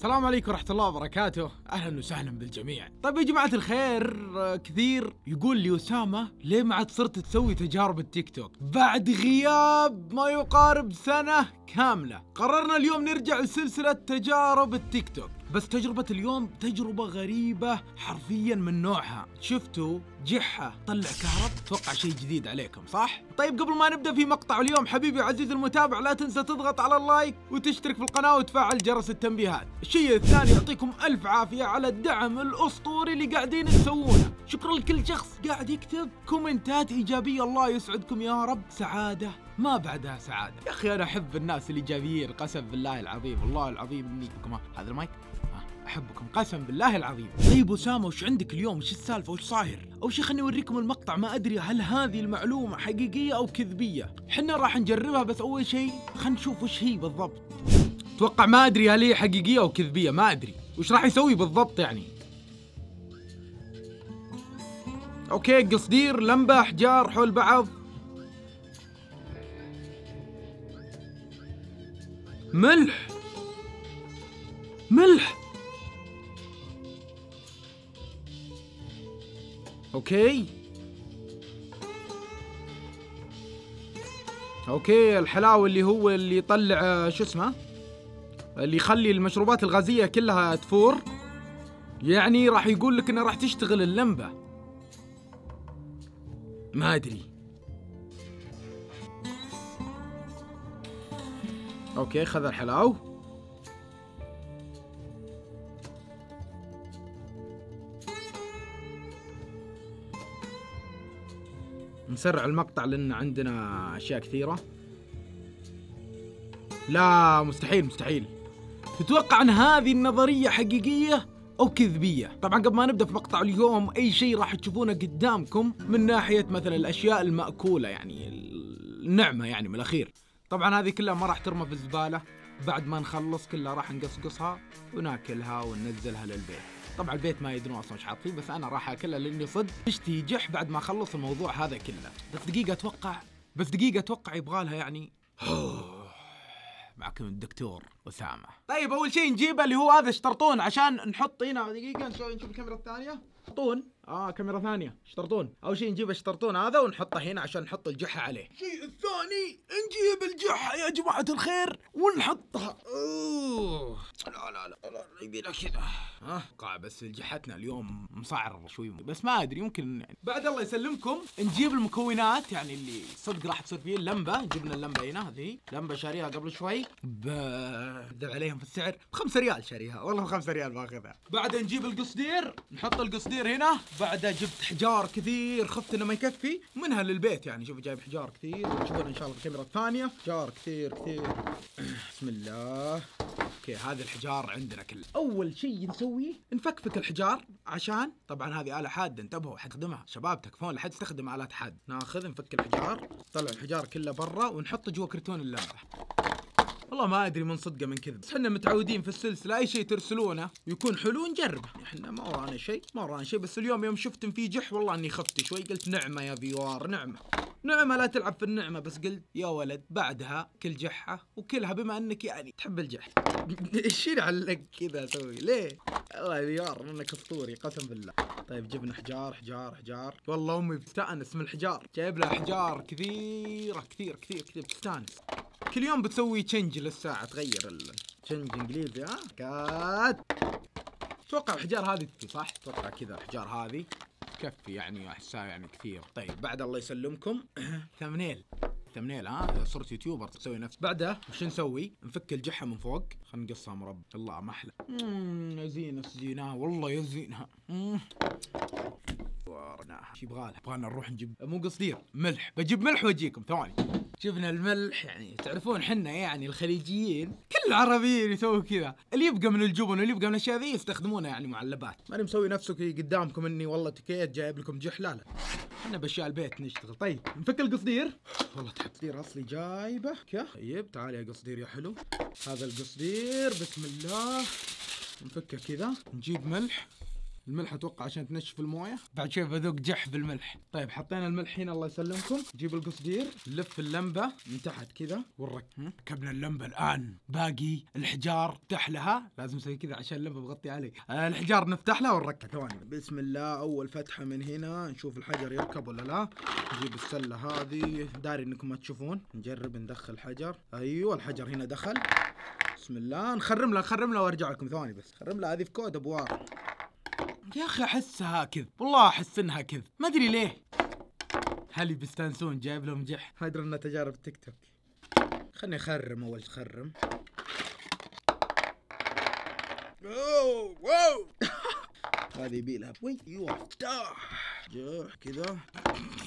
السلام عليكم ورحمة الله وبركاته، أهلا وسهلا بالجميع. طيب يا جماعة الخير آه، كثير يقول لي أسامة ليه ما عاد صرت تسوي تجارب التيك توك؟ بعد غياب ما يقارب سنة كاملة، قررنا اليوم نرجع لسلسلة تجارب التيك توك. بس تجربة اليوم تجربة غريبة حرفيا من نوعها. شفتوا جحة طلع كهرب؟ توقع شيء جديد عليكم صح؟ طيب قبل ما نبدأ في مقطع اليوم حبيبي عزيزي المتابع لا تنسى تضغط على ال like وتشترك في القناة وتفعل جرس التنبيهات. الشيء الثاني يعطيكم ألف عافية على الدعم الأسطوري اللي قاعدين تسوونه. شكرا لكل شخص قاعد يكتب كومنتات إيجابية. الله يسعدكم يا رب. سعادة ما بعدها سعادة. يا أخي أنا أحب الناس الإيجابيين قسم بالله العظيم والله العظيم إني بكم هذا المايك؟ أحبكم قسم بالله العظيم. طيب اسامه وش عندك اليوم؟ وش السالفة؟ وش صاير؟ اول شيء خليني أوريكم المقطع ما أدري هل هذه المعلومة حقيقية أو كذبية. حنا راح نجربها بس أول شيء خلينا نشوف وش هي بالضبط. أتوقع ما أدري هل هي حقيقية أو كذبية ما أدري. وش راح يسوي بالضبط يعني؟ Okay قصدير لمبة أحجار حول بعض. ملح. ملح. Okay. Okay الحلاوة اللي هو اللي يطلع آه، شو اسمه؟ اللي يخلي المشروبات الغازية كلها تفور. يعني راح يقول لك انه راح تشتغل اللمبة. ما أدري. أوكي خذ الحلاو نسرع المقطع لأن عندنا أشياء كثيرة. لا مستحيل مستحيل. تتوقع أن هذه النظرية حقيقية أو كذبية؟ طبعا قبل ما نبدأ في مقطع اليوم أي شيء راح تشوفونه قدامكم من ناحية مثلا الأشياء المأكولة يعني النعمة يعني من الأخير. طبعا هذه كلها ما راح ترمى في الزبالة. بعد ما نخلص كلها راح نقصقصها وناكلها وننزلها للبيت. طبعا البيت ما يدرون أصلا إيش حاط فيه بس أنا راح أكلها لأني صدق تشتي جح بعد ما أخلص الموضوع هذا كله. بس دقيقة أتوقع بس دقيقة أتوقع يبغى لها يعني. معكم الدكتور أسامة. طيب أول شيء نجيبه اللي هو هذا اشترطون عشان نحط هنا دقيقة نشوف الكاميرا الثانية. اشطرطون آه كاميرا ثانية. اشترطون. أول شيء نجيب الشطرطون هذا ونحطه هنا عشان نحط الجحه عليه. الشيء الثاني نجيب الجحه يا جماعة الخير ونحطها. أوه. لا لا لا لا يبينا كذا. ها؟ قاع بس جحتنا اليوم مسعر شوي. بس ما أدري يمكن يعني بعد الله يسلمكم. نجيب المكونات يعني اللي صدق راح تصير فيه اللمبة. جبنا اللمبة هنا هذه لمبة شاريها قبل شوي. ب عليهم في السعر. بخمسة ريال شاريها. والله بخمسة ريال باخذها. بعدها نجيب القصدير. نحط القصدير هنا. بعدها جبت حجار كثير خفت إنه ما يكفي. منها للبيت يعني. شوف جايب حجار كثير. تشوفون إن شاء الله الكاميرا الثانية. حجار كثير كثير. بسم الله. أوكي هذه الحجار عندنا كلها. أول شيء نسويه نفكفك الحجار عشان طبعا هذه آلة حادة. انتبهوا حتخدمها. شباب تكفون. لحد تستخدم آلات حاد ناخذ نفك الحجار. نطلع الحجار كله برا ونحطه جوا كرتون اللمبه والله ما أدري من صدقه من كذب. بس إحنا متعودين في السلسلة أي شيء ترسلونه يكون حلو نجربه. إحنا ما ورانا شيء ما ورانا شيء. بس اليوم يوم شفت في جح والله إني خفت شوي. قلت نعمة يا فيوار نعمة. نعمة لا تلعب في النعمة. بس قلت يا ولد بعدها كل جحة وكلها بما إنك يعني تحب الجح. إيش علق كذا أسوي؟ ليه؟ الله يار إنك أسطوري قسم بالله. طيب جبنا حجار حجار حجار. والله أمي بتستأنس من الحجار. جايب لها حجار كثيرة كثير كثير كثير بتستأنس. كل يوم بتسوي change للساعة. تغير ال change إنجليزي ها؟ cut أتوقع الحجار هذه تكفي صح؟ أتوقع كذا الحجار هذه. تكفي يعني أحسها يعني كثير. طيب بعد الله يسلمكم. thumbnail. thumbnail ها؟ صرت YouTuber تسوي نفس. بعدها وش نسوي؟ نفك الجحه من فوق. خلينا نقصها مربع الله ما أحلى. يا زينة زينها والله يا زينها ورناها إيش يبغى يبغى نروح نجيب مو قصدير ملح. بجيب ملح واجيكم ثواني. جبنا الملح يعني تعرفون حنا يعني الخليجيين كل العربيين يسووا كذا. اللي يبقى من الجبن واللي يبقى من الأشياء ذي يستخدمونه يعني معلبات. ماني مسوي نفسك قدامكم إني والله تكيت جايب لكم جح لا إحنا بأشياء البيت نشتغل. طيب نفك القصدير. والله تحب قصدير أصلي جايبة. طيب تعال يا قصدير يا حلو. هذا القصدير بسم الله. نفكه كذا. نجيب ملح. الملح أتوقع عشان تنشف الموية؟ بعد شوي بذوق جح بالملح. طيب حطينا الملح هنا الله يسلمكم. جيب القصدير نلف اللمبة من تحت كذا ونرك ركبنا اللمبة الآن. باقي الحجار نفتح لها. لازم نسوي كذا عشان اللمبة بغطي علي. آه الحجار نفتح لها ونركب ثواني. بسم الله أول فتحة من هنا. نشوف الحجر يركب ولا لا. نجيب السلة هذه. داري إنكم ما تشوفون. نجرب ندخل حجر. أيوه الحجر هنا دخل. بسم الله. نخرم له نخرم له وأرجع لكم. ثواني بس. خرم له هذه في كود ابوار يا أخي أحسها كذب والله أحس إنها كذب. ما أدري ليه. هل بيستانسون جايب لهم جح. ادري إنها تجارب تيك توك. خلني أخرم أول خرم wow wow. هذه يبي لها وي أيوه افتح جح كذا.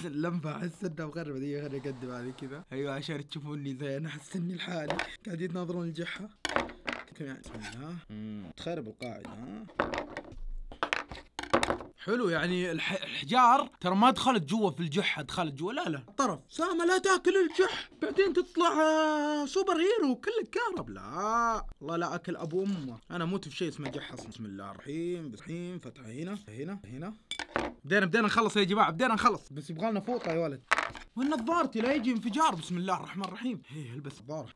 اللمبة أحس إنها مخربة دقيقة خليني أقدم هذه كذا. أيوه عشان تشوفوني زي أنا أحس إني لحالي. قاعدين يتناظرون الجحة كم يعني بسم الله تخرب القاعدة. ها حلو يعني الح... الحجار ترى ما دخلت جوا في الجحة دخلت جوا لا لا. طرف سامة لا تاكل الجح. بعدين تطلع آه، super hero كلك كهرب لا والله لا أكل أبو أمه. أنا موت في شيء اسمه جح أصلا. بسم الله الرحيم. الرحيم فتحة هنا هنا هنا. بدينا بدينا نخلص يا جماعة بدينا نخلص. بس يبغى لنا فوطة يا ولد. وين نظارتي لا يجي انفجار. بسم الله الرحمن الرحيم. هي البس نظارة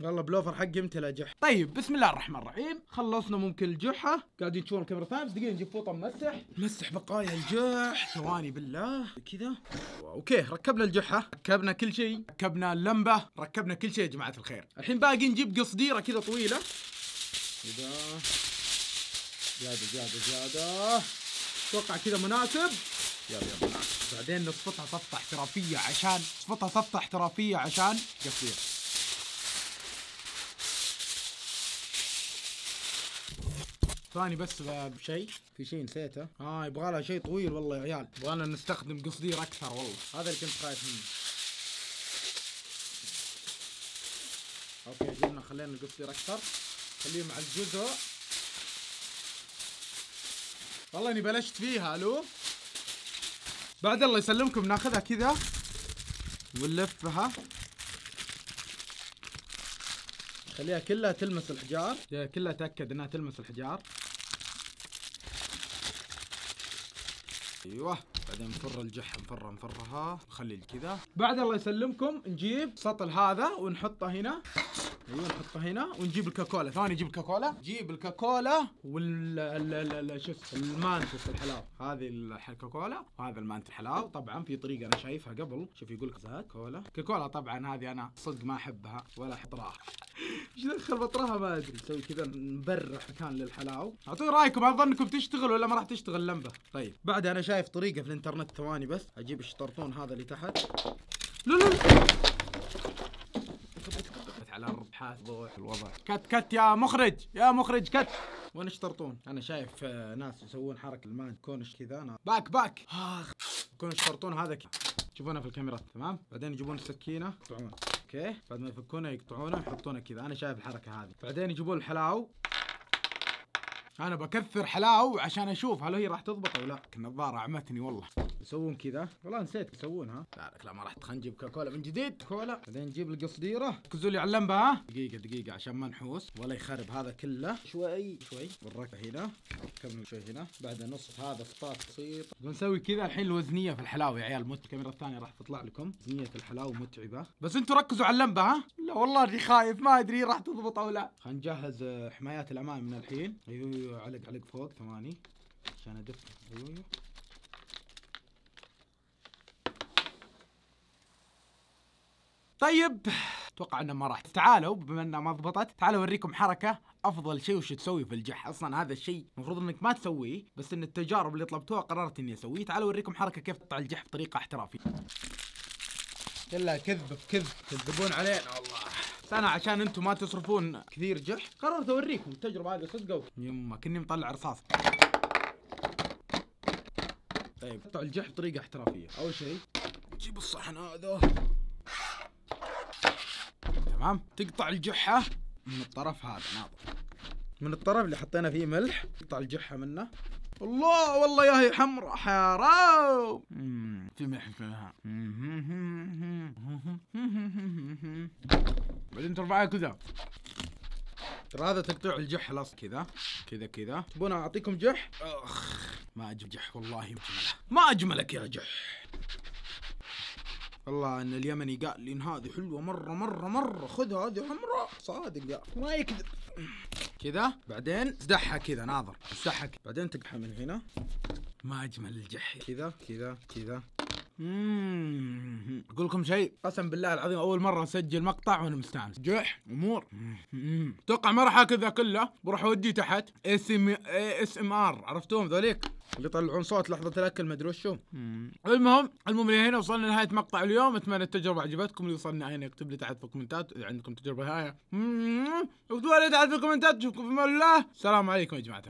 والله بلوفر حقي امتلى جح طيب بسم الله الرحمن الرحيم. خلصنا ممكن الجحة قاعدين تشوفون الكاميرا ثانية بس دقيقة نجيب فوطة نمسح نمسح بقايا الجح. ثواني بالله. كذا. أوكي ركبنا الجحة ركبنا كل شيء. ركبنا اللمبة. ركبنا كل شيء يا جماعة الخير. الحين باقي نجيب قصديرة كذا طويلة. كذا. زيادة زيادة زيادة. أتوقع كذا مناسب. يلا يلا. بعدين نصفتها صفطة احترافية عشان نصفتها صفطة احترافية عشان قصير ثاني بس بشيء. في شيء نسيته؟ آه يبغى لها شيء طويل والله يا عيال. يبغى لنا نستخدم قصدير أكثر والله. هذا اللي كنت خايف منه. أوكي قلنا خلينا القصدير أكثر. خليه مع الجزء. والله إني بلشت فيها ألو؟ بعد الله يسلمكم ناخذها كذا. ونلفها خليها كلها تلمس الحجار. كلها تأكد إنها تلمس الحجار. أيوه. بعدين نفر الجح نفرها نفرها. نخلي كذا. بعد الله يسلمكم نجيب سطل هذا ونحطه هنا. أيوه نحطه هنا ونجيب الكاكولا. ثاني نجيب الكاكولا. جيب الكاكولا وال شو المانتس الحلاو هذه الكاكولا وهذا المانت الحلاو طبعا في طريقة أنا شايفها قبل. شوف يقول لك زاد كولا كاكولا طبعا هذه أنا صدق ما أحبها ولا أحط راها إيش دخل بطرها ما أدري. نسوي كذا نبرح مكان للحلاو أعطوني رأيكم هل ظنكم تشتغل ولا ما راح تشتغل اللمبة. طيب بعد أنا شايف طريقة في الإنترنت ثواني بس. أجيب الشطرطون هذا اللي تحت. لا لا. ضوح الوضع. كت كت يا مخرج يا مخرج كت. وين اشترطون أنا شايف آه، ناس يسوون حركة المان كونش كذا أنا باك باك. آخ. يكون يشترطون هذا كذا تشوفونها في الكاميرا تمام؟ بعدين يجيبون السكينة. يقطعون. أوكي. بعد ما يفكونه يقطعونه يحطونه كذا. أنا شايف الحركة هذه. بعدين يجيبون الحلاو أنا بكثر حلاو عشان أشوف هل هي راح تضبط أو لا. النظاره عمتني والله. يسوون كذا؟ والله نسيت يسوونها. لا لا ما راح نجيب كولا من جديد. كولا بعدين نجيب القصديرة. ركزوا لي على اللمبه ها دقيقة دقيقة عشان ما نحوس. ولا يخرب هذا كله. شوي شوي. والركبه هنا. كمل شوي هنا. بعد نص هذا سطات بسيط. بنسوي كذا الحين الوزنية في الحلاوة يا عيال. مت الكاميرا الثانية راح تطلع لكم. وزنية الحلاوة متعبة. بس أنتم ركزوا على اللمبة ها؟ لا والله اني خايف ما أدري راح تضبط أو لا. خلينا نجهز حمايات الامان من الحين. أيوه أيوه علق علق فوق ثواني عشان ادف أيوه أيوه. طيب أتوقع إنه ما راح تعالوا بما إنها ما ضبطت تعالوا أوريكم حركة أفضل شيء وش تسوي في الجح. أصلا هذا الشيء المفروض إنك ما تسويه بس إن التجارب اللي طلبتوها قررت إني أسويه. تعالوا أوريكم حركة كيف تقطع الجح بطريقة احترافية. كلها كذب بكذب تكذبون علينا والله. بس أنا عشان أنتم ما تصرفون كثير جح قررت أوريكم التجربة هذه صدق يما كني مطلع رصاص. طيب قطع الجح بطريقة احترافية. أول شيء جيب الصحن هذا. تمام؟ تقطع الجحة من الطرف هذا ناظر. من الطرف اللي حطينا فيه ملح تقطع الجحة منه. الله والله يا هي حمراء حرام. في ملح فيها بعدين ترفعها كذا. ترى هذا تقطيع الجح خلاص كذا. كذا كذا. تبون أعطيكم جح؟ أخ ما أجيب جح والله مجملة. ما أجملك يا جح. والله إن اليمني قال لي إن هذه حلوة مرة مرة مرة. خذها هذه حمراء. صادق يا ما يكذب. كذا بعدين ازدحها كذا ناظر كذا. بعدين تقحى من هنا. ما أجمل الجح كذا كذا كذا. أقول لكم شيء قسم بالله العظيم أول مرة اسجل مقطع وأنا مستانس. جح أمور. أتوقع ما راح أكل ذا كله؟ بروح اوديه تحت. AS M ASMR عرفتوهم ذوليك؟ اللي يطلعون صوت لحظة الأكل ما أدري وشو. المهم المهم هنا وصلنا لنهاية مقطع اليوم. أتمنى التجربة عجبتكم. اللي وصلنا هنا يكتب لي تحت في الكومنتات إذا عندكم تجربة هاي. اكتبوا لي تحت في الكومنتات نشوفكم في الله السلام عليكم يا جماعة.